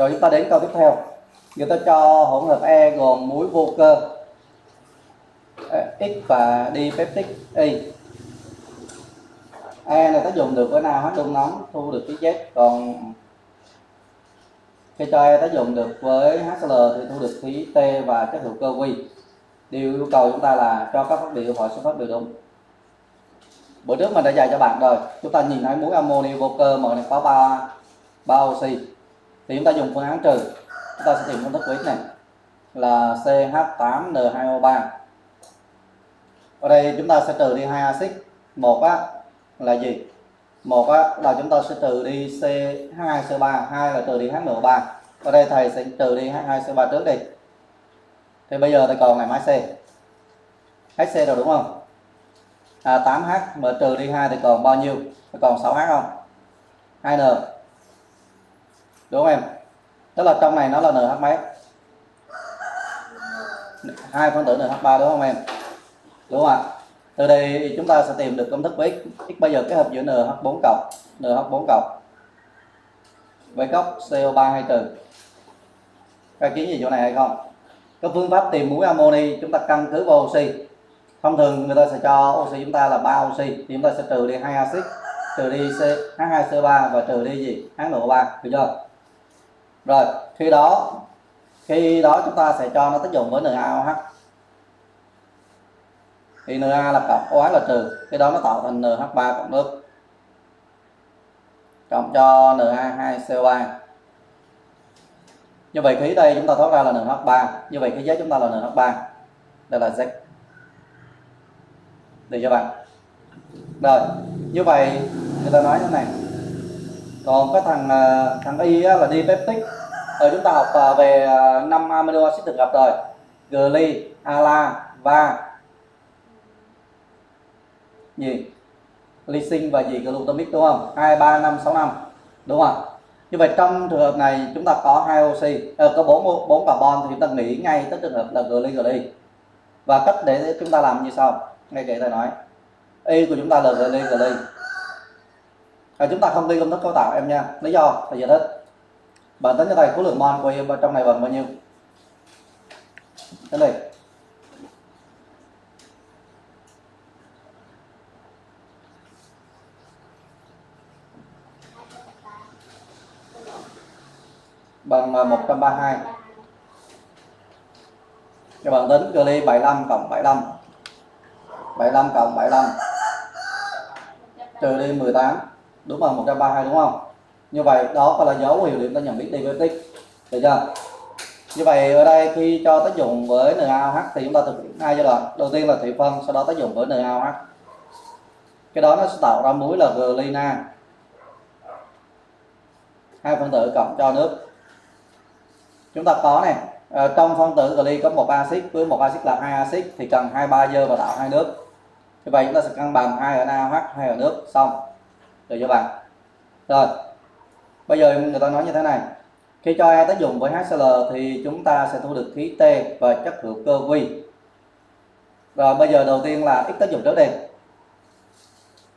rồi chúng ta đến câu tiếp theo. Người ta cho hỗn hợp E gồm muối vô cơ à, X và dipeptic Y. E này tác dụng được với nào hết đông nóng, thu được khí Z còn khi cho E tác dụng được với HCl thì thu được khí T và chất hữu cơ Q điều yêu cầu chúng ta là cho các phát biểu hỏi số phát biểu đúng. Bữa trước mình đã dạy cho bạn rồi. Chúng ta nhìn thấy muối amoni vô cơ mà này có ba ba oxy thì chúng ta dùng phương án trừ. Chúng ta sẽ tìm công thức của x này là CH8N2O3 ở đây chúng ta sẽ trừ đi hai axit. Một á là gì? Một á là chúng ta sẽ trừ đi C2CO3 hai là trừ đi HNO3 ở đây thầy sẽ trừ đi H2CO3 trước đi. Thì bây giờ thầy còn ngày máy C. HC rồi đúng không? À, 8H mà trừ đi 2 thì còn bao nhiêu? Còn 6H không? 2N đúng không em? Tức là trong này nó là NH mấy? Hai phân tử NH3 đúng không em? Đúng không ạ? Từ đây chúng ta sẽ tìm được công thức của x x bây giờ kết hợp giữa NH4 cộng NH4 cộng với góc CO3 hay trừ. Các kiến gì chỗ này hay không? Có phương pháp tìm muối amoni chúng ta căn cứ vào oxy. Thông thường người ta sẽ cho oxy chúng ta là ba oxy thì chúng ta sẽ trừ đi hai axit trừ đi C, H2CO3 và trừ đi gì? HNO3 được chưa? Rồi, khi đó khi đó chúng ta sẽ cho nó tác dụng với NaOH thì Na là cộng OH là trừ, cái đó nó tạo thành NH3 cộng nước. Cộng cho Na2CO3 như vậy khí đây chúng ta thoát ra là NH3 như vậy khí giấy chúng ta là NH3 đây là Z. Được cho bạn? Rồi, như vậy người ta nói thế này còn cái thằng à, thằng y là dipeptic rồi chúng ta học à, về à, năm amino acid thực gặp rồi. Gly ala va gì? Lysine và gì? Glutamic, đúng không? Hai, ba, năm, sáu, năm. Đúng không như vậy trong trường hợp này chúng ta có hai oxy ờ, có bốn bốn carbon thì chúng ta nghĩ ngay tới trường hợp là gly gly và cách để chúng ta làm như sau. Ngay kể thầy nói. Y của chúng ta là gly gly à, chúng ta không đi công thức cấu tạo em nha. Lý do là giải thích. Bạn tính cho thầy khối lượng mol của trong này bằng bao nhiêu? Tính đi. Bằng à, 132 các bạn tính gly 75 cộng 75 75 cộng 75 trừ đi 18 đúng bằng 132 đúng không? Như vậy đó phải là dấu hiệu điểm ta nhận biết derivative được chưa? Như vậy ở đây khi cho tác dụng với NaOH thì chúng ta thực hiện hai giai đoạn. Đầu tiên là thủy phân sau đó tác dụng với NaOH. Cái đó nó sẽ tạo ra muối là glina hai phân tử cộng cho nước. Chúng ta có này à, trong phân tử gly có một axit với một axit là hai axit thì cần hai ba dơ và tạo hai nước. Như vậy chúng ta sẽ cân bằng hai ở NaOH hai ở nước. Xong được chưa bạn? Rồi bây giờ người ta nói như thế này. Khi cho E tác dụng với HCl thì chúng ta sẽ thu được khí T và chất hữu cơ Q rồi bây giờ đầu tiên là x tác dụng trước đi.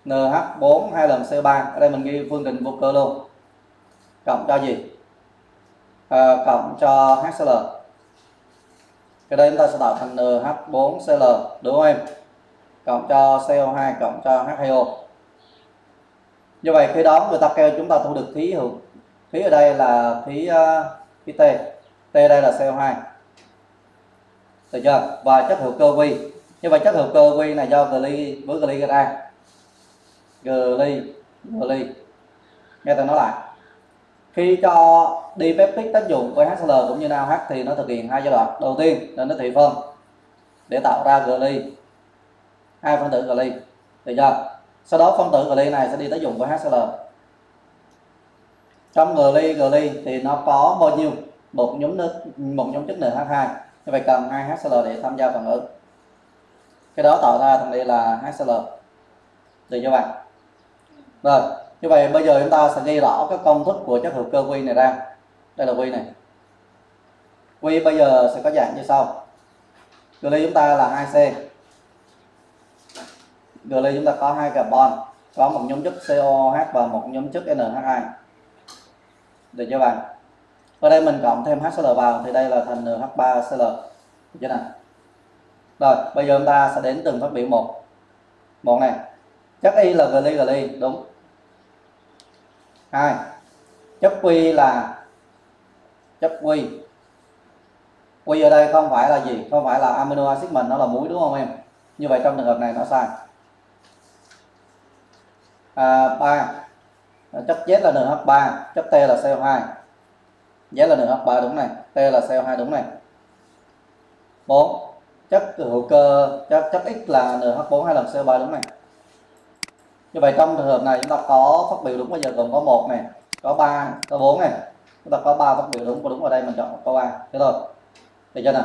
NH4 hai lần CO3 ở đây mình ghi phương trình vô cơ luôn. Cộng cho gì? À, cộng cho HCl cái đây chúng ta sẽ tạo thành NH4Cl đúng không em? Cộng cho CO2 cộng cho H2O như vậy khi đó người ta kêu chúng ta thu được khí hữu khí ở đây là khí uh, khí T. T đây là CO2 được chưa? Và chất hữu cơ vi như vậy chất hữu cơ vi này do gly với gly gây ra gly gly. Nghe tôi nói lại. Khi cho dipeptic tác dụng với HCl cũng như NaOH thì nó thực hiện hai giai đoạn. Đầu tiên là nó thị phân để tạo ra gly. Hai phân tử gly. Được chưa? Sau đó phân tử gly này sẽ đi tác dụng với HCl trong gly gly thì nó có bao nhiêu một nhóm nước, một nhóm chất NH2 như vậy cần hai HCl để tham gia phản ứng cái đó tạo ra thằng đây là HCl được chưa bạn? Rồi, như vậy bây giờ chúng ta sẽ ghi rõ cái công thức của chất hữu cơ Q này ra. Đây là Q này. Q bây giờ sẽ có dạng như sau. Gly chúng ta là 2C gly chúng ta có hai carbon, có một nhóm chất COH và một nhóm chất NH2 được chưa bạn? Ở đây mình cộng thêm HCl vào, thì đây là thành NH3Cl được chưa nào? Rồi, bây giờ chúng ta sẽ đến từng phát biểu một. Một này, chất y là gly gly, đúng. Hai, chất quy là chất quy quy ở đây không phải là gì? Không phải là amino acid mình, nó là muối, đúng không em? Như vậy trong trường hợp này nó sai à, 3 à, chất Z là NH3 chất T là CO2 Z là NH3 đúng này. T là CO2 đúng này. 4 chất hữu cơ chất chất X là NH4 hay lần CO3 đúng này. Như vậy trong trường hợp này chúng ta có phát biểu đúng bây giờ gồm có một này có 3 có 4 này. Chúng ta có 3 phát biểu đúng và đúng ở đây mình chọn câu A thế thôi. Được chưa nào?